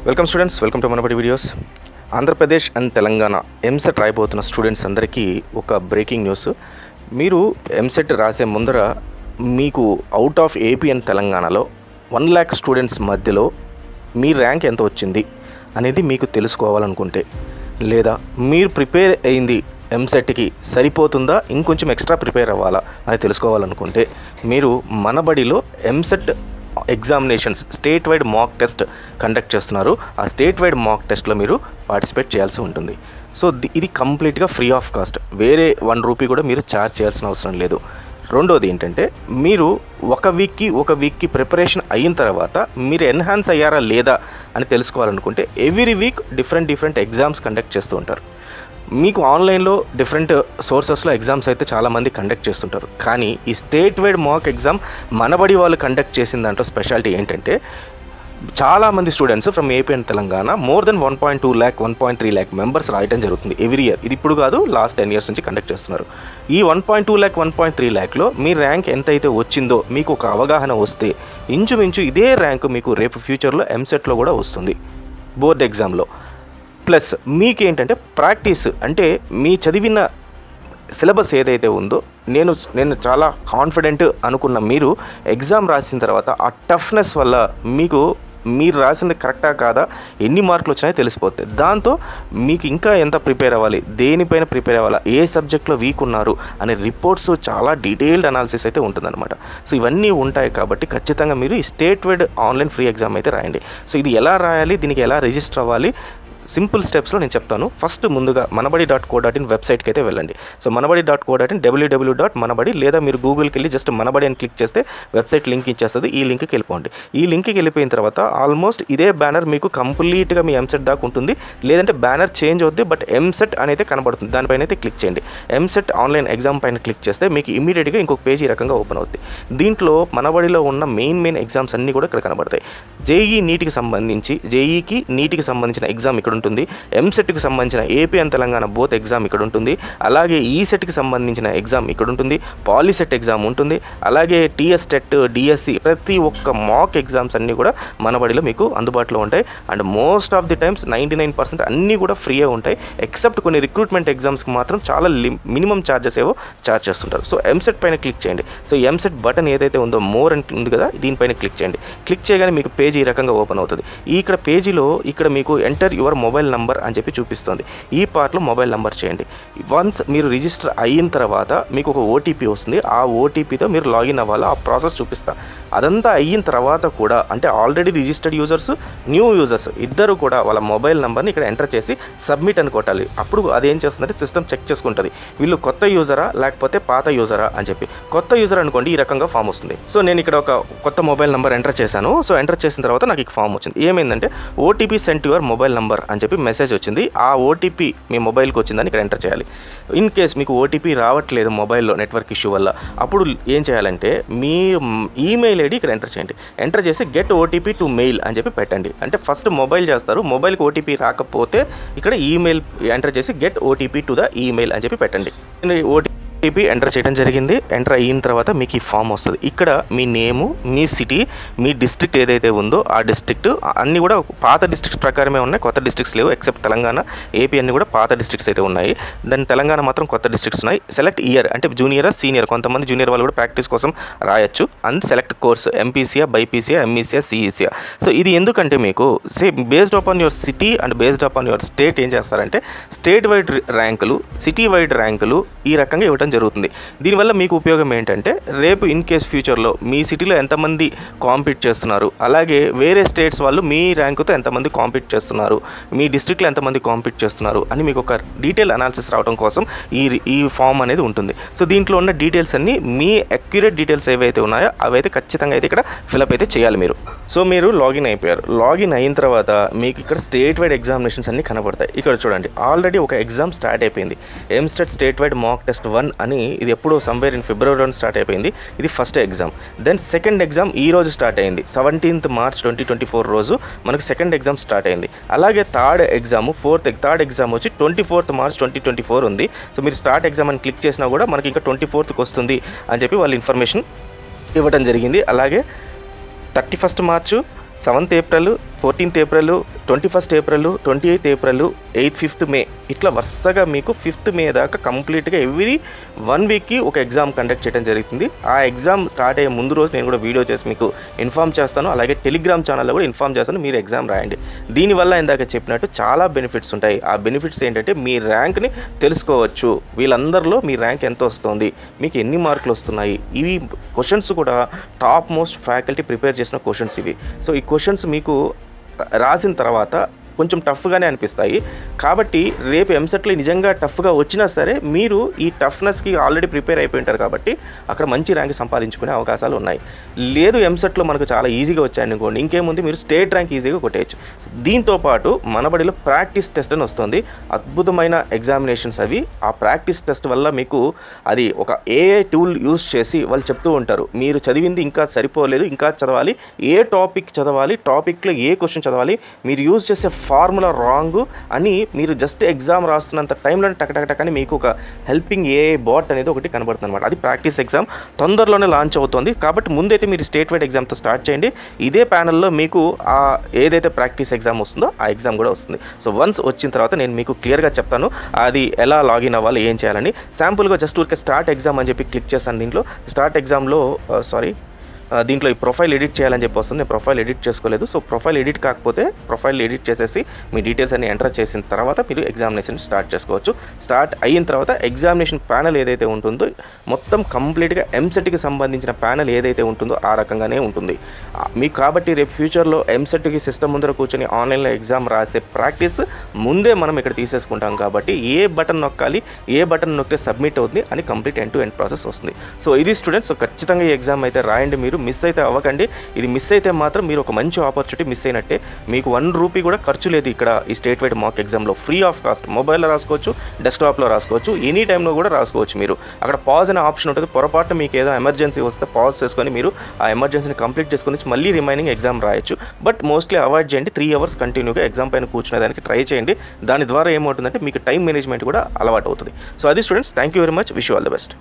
Welcome students welcome to Manabadi videos Andhra Pradesh and Telangana EAMCET రాయబోతున్న students అందరికీ ఒక బ్రేకింగ్ న్యూస్ మీరు ఎంసెట్ రాసే ముందర మీకు అవుట్ ఆఫ్ ఏపీ అండ్ తెలంగాణలో వన్ ల్యాక్ స్టూడెంట్స్ మధ్యలో మీ ర్యాంక్ ఎంత వచ్చింది అనేది మీకు తెలుసుకోవాలనుకుంటే లేదా మీరు ప్రిపేర్ అయింది ఎంసెట్కి సరిపోతుందా ఇంకొంచెం ఎక్స్ట్రా ప్రిపేర్ అవ్వాలా అని తెలుసుకోవాలనుకుంటే మీరు మనబడిలో EAMCET examinations state wide mock test conduct చేస్తున్నారు. ఆ స్టేట్ వైడ్ మాక్ టెస్ట్లో మీరు పార్టిసిపేట్ చేయాల్సి ఉంటుంది. సో ది- ఇది కంప్లీట్గా ఫ్రీ ఆఫ్ కాస్ట్ వేరే వన్ రూపీ కూడా మీరు ఛార్జ్ చేయాల్సిన అవసరం లేదు. రెండోది ఏంటంటే మీరు ఒక వీక్కి ఒక వీక్కి ప్రిపరేషన్ అయిన తర్వాత మీరు ఎన్హాన్స్ అయ్యారా లేదా అని తెలుసుకోవాలనుకుంటే every week different different exams conduct చేస్తూ ఉంటారు. మీకు ఆన్లైన్లో డిఫరెంట్ సోర్సెస్లో ఎగ్జామ్స్ అయితే చాలామంది కండక్ట్ చేస్తుంటారు. కానీ ఈ state wide mock exam Manabadi వాళ్ళు కండక్ట్ చేసిన దాంట్లో స్పెషాలిటీ ఏంటంటే చాలామంది students from AP and Telangana more than one point two lakh one point three lakh members రాయడం జరుగుతుంది ఎవ్రీ ఇయర్. ఇది ఇప్పుడు కాదు లాస్ట్ టెన్ ఇయర్స్ నుంచి కండక్ట్ చేస్తున్నారు. ఈ one point two lakh one point three ల్యాక్లో మీ ర్యాంక్ ఎంతైతే వచ్చిందో మీకు ఒక అవగాహన వస్తే ఇంచుమించు ఇదే ర్యాంక్ మీకు రేపు ఫ్యూచర్లో ఎంసెట్లో కూడా వస్తుంది. బోర్డ్ ఎగ్జామ్లో. ప్లస్ మీకేంటంటే ప్రాక్టీస్ అంటే మీ చదివిన సిలబస్ ఏదైతే ఉందో నేను నేను చాలా కాన్ఫిడెంట్ అనుకున్న మీరు ఎగ్జామ్ రాసిన తర్వాత ఆ టఫ్నెస్ వల్ల మీకు మీరు రాసింది కరెక్టా కాదా ఎన్ని మార్కులు వచ్చినాయో తెలిసిపోతాయి దాంతో మీకు ఇంకా ఎంత ప్రిపేర్ అవ్వాలి దేనిపైన ప్రిపేర్ అవ్వాలా ఏ సబ్జెక్ట్లో వీక్ ఉన్నారు అనే రిపోర్ట్స్ చాలా డీటెయిల్డ్ అనాలిసిస్ అయితే ఉంటుందన్నమాట. సో ఇవన్నీ ఉంటాయి కాబట్టి ఖచ్చితంగా మీరు ఈ state wide online free exam అయితే రాయండి. సో ఇది ఎలా రాయాలి దీనికి ఎలా రిజిస్టర్ అవ్వాలి సింపుల్ స్టెప్స్లో నేను చెప్తాను. ఫస్ట్ ముందుగా Manabadi dot co dot in వెబ్సైట్కి అయితే వెళ్ళండి. So Manabadi dot co dot in W W dot Manabadi లేదా మీరు గూగుల్కి వెళ్ళి జస్ట్ మనబడి అని క్లిక్ చేస్తే వెబ్సైట్ లింక్ ఇచ్చేస్తుంది. ఈ లింక్కి వెళ్ళిపోండి. ఈ లింక్కి వెళ్ళిపోయిన తర్వాత ఆల్మోస్ట్ ఇదే బ్యానర్ మీకు కంప్లీట్గా మీ ఎంసెట్ దాకా ఉంటుంది. లేదంటే బ్యానర్ చేంజ్ అవుద్ది బట్ ఎంసెట్ అనేది కనబడుతుంది. దానిపైన అయితే క్లిక్ చేయండి. ఎంసెట్ ఆన్లైన్ ఎగ్జామ్ పైన క్లిక్ చేస్తే మీకు ఇమీడియట్గా ఇంకొక పేజీ రకంగా ఓపెన్ అవుతుంది దీంట్లో మనబడిలో ఉన్న మెయిన్ మెయిన్ ఎగ్జామ్స్ అన్నీ కూడా ఇక్కడ కనబడతాయి. జేఈ నీటికి సంబంధించి జేఈకి నీటికి సంబంధించిన ఎగ్జామ్ ఇక్కడ ఉంటుంది. ఎంసెట్కి సంబంధించిన AP and Telangana both exam ఇక్కడ ఉంటుంది. అలాగే e ఈసెట్కి సంబంధించిన ఎగ్జామ్ ఇక్కడ ఉంటుంది. పాలిసెట్ ఎగ్జామ్ ఉంటుంది. అలాగే టీఎస్ టెట్ డిఎస్సి ప్రతి ఒక్క మాక్ ఎగ్జామ్స్ అన్నీ కూడా మన బడిలో మీకు అందుబాటులో ఉంటాయి. And most of the times ninety nine percent అన్నీ కూడా ఫ్రీయే ఉంటాయి. ఎక్సెప్ట్ కొన్ని రిక్రూట్మెంట్ ఎగ్జామ్స్కి మాత్రం చాలా మినిమం ఛార్జెస్ ఏవో ఛార్జ్ చేస్తుంటారు. సో ఎంసెట్ పైన క్లిక్ చేయండి. సో ఎంసెట్ బటన్ ఏదైతే ఉందో మోర్ అని ఉంది కదా దీనిపైన క్లిక్ చేయండి. క్లిక్ చేయగానే మీకు పేజీ ఈ రకంగా ఓపెన్ అవుతుంది. ఈ ఇక్కడ పేజీలో ఇక్కడ మీకు enter your mobile mobile number అని చెప్పి చూపిస్తుంది. ఈ పార్ట్లో మొబైల్ నంబర్ చేయండి. వన్స్ మీరు రిజిస్టర్ అయిన తర్వాత మీకు ఒక ఓటీపీ వస్తుంది. ఆ ఓటీపీతో మీరు లాగిన్ అవ్వాలి? ఆ ప్రాసెస్ చూపిస్తాను అదంతా అయిన తర్వాత కూడా అంటే already registered users new users ఇద్దరు కూడా వాళ్ళ మొబైల్ నెంబర్ని ఇక్కడ ఎంటర్ చేసి సబ్మిట్ అని కొట్టాలి అప్పుడు అది ఏం చేస్తుందంటే సిస్టమ్ చెక్ చేసుకుంటుంది. వీళ్ళు కొత్త యూజరా లేకపోతే పాత యూజరా అని చెప్పి. కొత్త యూజర్ అనుకోండి ఈ రకంగా ఫామ్ వస్తుంది. సో నేను ఇక్కడ ఒక కొత్త మొబైల్ నెంబర్ ఎంటర్ చేశాను. సో ఎంటర్ చేసిన తర్వాత నాకు ఇక ఫామ్ వచ్చింది. ఏమైందంటే OTP sent your mobile number అని చెప్పి మెసేజ్ వచ్చింది. ఆ ఓటీపీ మీ మొబైల్కి వచ్చిందని ఇక్కడ ఎంటర్ చేయాలి. ఇన్ కేస్ మీకు ఓటీపీ రావట్లేదు మొబైల్లో నెట్వర్క్ ఇష్యూ వల్ల అప్పుడు ఏం చేయాలంటే మీ ఈమెయిల్ ఐడి ఇక్కడ ఎంటర్ చేయండి. ఎంటర్ చేసి గెట్ ఓటీపీ టు మెయిల్ అని చెప్పి పెట్టండి. అంటే ఫస్ట్ మొబైల్ చేస్తారు. మొబైల్కి ఓటీపీ రాకపోతే ఇక్కడ ఈమెయిల్ ఎంటర్ చేసి get OTP to the email అని చెప్పి పెట్టండి. ఓటీపీ ఓటీపీ ఎంటర్ చేయడం జరిగింది. ఎంటర్ అయిన తర్వాత మీకు ఈ ఫామ్ వస్తుంది. ఇక్కడ మీ నేము మీ సిటీ మీ డిస్ట్రిక్ట్ ఏదైతే ఉందో ఆ డిస్ట్రిక్ట్ అన్నీ కూడా పాత డిస్ట్రిక్ట్స్ ప్రకారమే ఉన్నాయి. కొత్త డిస్ట్రిక్ట్స్ లేవు ఎక్సెప్ట్ తెలంగాణ. ఏపీ అన్ని కూడా పాత డిస్ట్రిక్ట్స్ అయితే ఉన్నాయి. దాని తెలంగాణ మాత్రం కొత్త డిస్ట్రిక్ట్స్ ఉన్నాయి. సెలెక్ట్ ఇయర్ అంటే జూనియర్ సీనియర్ కొంతమంది జూనియర్ వాళ్ళు కూడా ప్రాక్టీస్ కోసం రాయొచ్చు. అండ్ సెలెక్ట్ కోర్స్ ఎంపీసీఆ బైపీసీఆ ఎంఈసీఆ సిఈసీఆ సో ఇది ఎందుకంటే మీకు say based on your city and based on your state ఏం చేస్తారంటే స్టేట్ వైడ్ ర్యాంకులు సిటీ వైడ్ ర్యాంకులు ఈ రకంగా ఇవ్వడం జరుగుతుంది. దీనివల్ల మీకు ఉపయోగం ఏంటంటే రేపు ఇన్ కేస్ ఫ్యూచర్లో మీ సిటీలో ఎంతమంది కాంపీట్ చేస్తున్నారు అలాగే వేరే స్టేట్స్ వాళ్ళు మీ ర్యాంకుతో ఎంతమంది కాంపీట్ చేస్తున్నారు మీ డిస్ట్రిక్ట్లో ఎంతమంది కాంపీట్ చేస్తున్నారు అని మీకు ఒక డీటెయిల్ అనాలిసిస్ రావడం కోసం ఈ ఈ ఫామ్ అనేది ఉంటుంది. సో దీంట్లో ఉన్న డీటెయిల్స్ అన్ని మీ అక్యురేట్ డీటెయిల్స్ ఏవైతే ఉన్నాయో అవైతే ఖచ్చితంగా అయితే ఇక్కడ ఫిలప్ అయితే చేయాలి మీరు. సో మీరు లాగిన్ అయిపోయారు. లాగిన్ అయిన తర్వాత మీకు ఇక్కడ స్టేట్ వైడ్ ఎగ్జామినేషన్స్ అన్ని కనబడతాయి. ఇక్కడ చూడండి ఆల్రెడీ ఒక ఎగ్జామ్ స్టార్ట్ అయిపోయింది. EAMCET state wide mock test one అని ఇది ఎప్పుడో సంవేర్ ఇన్ ఫిబ్రవరిలో స్టార్ట్ అయిపోయింది. ఇది first exam then second exam ఈ రోజు స్టార్ట్ అయింది. Seventeenth March twenty twenty four రోజు మనకు సెకండ్ ఎగ్జామ్ స్టార్ట్ అయింది. అలాగే third exam fourth third exam వచ్చి twenty fourth March twenty twenty four ఉంది. సో మీరు స్టార్ట్ ఎగ్జామ్ అని క్లిక్ చేసినా కూడా మనకి ఇంకా ట్వంటీ ఫోర్త్కి వస్తుంది అని చెప్పి వాళ్ళు ఇన్ఫర్మేషన్ ఇవ్వడం జరిగింది. అలాగే thirty first March seventh April fourteenth April twenty first April twenty eighth April eighth fifth May. ఇట్లా వరుసగా మీకు ఫిఫ్త్ మే దాకా కంప్లీట్గా ఎవ్రీ వన్ వీక్కి ఒక ఎగ్జామ్ కండక్ట్ చేయడం జరుగుతుంది. ఆ ఎగ్జామ్ స్టార్ట్ అయ్యే ముందు రోజు నేను కూడా వీడియో చేసి మీకు ఇన్ఫామ్ చేస్తాను. అలాగే టెలిగ్రామ్ ఛానల్లో కూడా ఇన్ఫామ్ చేస్తాను. మీరు ఎగ్జామ్ రాయండి. దీనివల్ల ఇందాక చెప్పినట్టు చాలా బెనిఫిట్స్ ఉంటాయి. ఆ బెనిఫిట్స్ ఏంటంటే మీ ర్యాంక్ని తెలుసుకోవచ్చు. వీళ్ళందరిలో మీ ర్యాంక్ ఎంత వస్తుంది? మీకు ఎన్ని మార్కులు వస్తున్నాయి? ఇవి క్వశ్చన్స్ కూడా టాప్ మోస్ట్ ఫ్యాకల్టీ ప్రిపేర్ చేసిన క్వశ్చన్స్ ఇవి. సో ఈ క్వశ్చన్స్ మీకు రాసిన తర్వాత కొంచెం టఫ్గానే అనిపిస్తాయి. కాబట్టి రేపు ఎంసెట్లో నిజంగా టఫ్గా వచ్చినా సరే మీరు ఈ టఫ్నెస్కి ఆల్రెడీ ప్రిపేర్ అయిపోయి ఉంటారు కాబట్టి అక్కడ మంచి ర్యాంక్ సంపాదించుకునే అవకాశాలు ఉన్నాయి. లేదు ఎంసెట్లో మనకు చాలా ఈజీగా వచ్చాయనుకోండి ఇంకేముంది మీరు స్టేట్ ర్యాంక్ ఈజీగా కొట్టేయచ్చు. దీంతో పాటు మనబడిలో ప్రాక్టీస్ టెస్ట్ అని వస్తుంది. అద్భుతమైన ఎగ్జామినేషన్స్ అవి. ఆ ప్రాక్టీస్ టెస్ట్ వల్ల మీకు అది ఒక ఏఏ టూల్ యూస్ చేసి వాళ్ళు చెప్తూ ఉంటారు. మీరు చదివింది ఇంకా సరిపోలేదు ఇంకా చదవాలి. ఏ టాపిక్ చదవాలి టాపిక్లో ఏ క్వశ్చన్ చదవాలి మీరు యూజ్ చేసే ఫార్ములా రాంగ్ అని మీరు జస్ట్ ఎగ్జామ్ రాస్తున్నంత టైంలో టక్ టక్ టక్ అని మీకు ఒక హెల్పింగ్ ఏఐ బాట్ అనేది ఒకటి కనబడుతుంది అనమాట అది ప్రాక్టీస్ ఎగ్జామ్ తొందరలోనే లాంచ్ అవుతుంది. కాబట్టి ముందైతే మీరు స్టేట్ వైడ్ ఎగ్జామ్తో స్టార్ట్ చేయండి. ఇదే ప్యానల్లో మీకు ఆ ఏదైతే ప్రాక్టీస్ ఎగ్జామ్ వస్తుందో ఆ ఎగ్జామ్ కూడా వస్తుంది. సో వన్స్ వచ్చిన తర్వాత నేను మీకు క్లియర్గా చెప్తాను అది ఎలా లాగిన్ అవ్వాలి ఏం చేయాలని. శాంపుల్గా జస్ట్ ఊరికే స్టార్ట్ ఎగ్జామ్ అని చెప్పి క్లిక్ చేస్తాను దీంట్లో. స్టార్ట్ ఎగ్జామ్లో సారీ దీంట్లో ఈ ప్రొఫైల్ ఎడిట్ చేయాలని చెప్పి వస్తుంది. నేను ప్రొఫైల్ ఎడిట్ చేసుకోలేదు. సో ప్రొఫైల్ ఎడిట్ కాకపోతే ప్రొఫైల్ ఎడిట్ చేసేసి మీ డీటెయిల్స్ అన్ని ఎంటర్ చేసిన తర్వాత మీరు ఎగ్జామినేషన్ స్టార్ట్ చేసుకోవచ్చు. స్టార్ట్ అయిన తర్వాత ఎగ్జామినేషన్ ప్యానల్ ఏదైతే ఉంటుందో మొత్తం కంప్లీట్గా ఎంసెట్కి సంబంధించిన ప్యానల్ ఏదైతే ఉంటుందో ఆ రకంగానే ఉంటుంది. మీకు కాబట్టి రేపు ఫ్యూచర్లో ఎంసెట్కి సిస్టమ్ ముందర కూర్చొని ఆన్లైన్లో ఎగ్జామ్ రాసే ప్రాక్టీస్ ముందే మనం ఇక్కడ తీసేసుకుంటాం కాబట్టి ఏ బటన్ నొక్కాలి ఏ బటన్ నొక్కితే సబ్మిట్ అవుతుంది అని complete end to end process వస్తుంది. సో ఇది స్టూడెంట్స్ సో ఖచ్చితంగా ఈ ఎగ్జామ్ అయితే రాయండి మీరు. మిస్ అయితే అవ్వకండి. ఇది మిస్ అయితే మాత్రం మీరు ఒక మంచి ఆపర్చునిటీ మిస్ అయినట్టే. మీకు వన్ రూపీ కూడా ఖర్చు లేదు ఇక్కడ ఈ స్టేట్ వైడ్ మాక్ ఎగ్జామ్లో ఫ్రీ ఆఫ్ కాస్ట్ మొబైల్లో రాసుకోవచ్చు డెస్క్టాప్లో రాసుకోవచ్చు ఎనీ టైంలో కూడా రాసుకోవచ్చు మీరు. అక్కడ పాజ్ అనే ఆప్షన్ ఉంటుంది. పొరపాటు మీకు ఏదో ఎమర్జెన్సీ వస్తే పాజ్ చేసుకొని మీరు ఆ ఎమర్జెన్సీని కంప్లీట్ చేసుకొని మళ్ళీ రిమైనింగ్ ఎగ్జామ్ రాయొచ్చు. బట్ మోస్ట్లీ అవాయిడ్ చేయండి. త్రీ అవర్స్ కంటిన్యూగా ఎగ్జామ్ పైన కూర్చునే దానికి ట్రై చేయండి. దాని ద్వారా ఏమవుతుందంటే మీకు టైం మేనేజ్మెంట్ కూడా అలవాటు అవుతుంది. సో అది students thank you very much wish all the best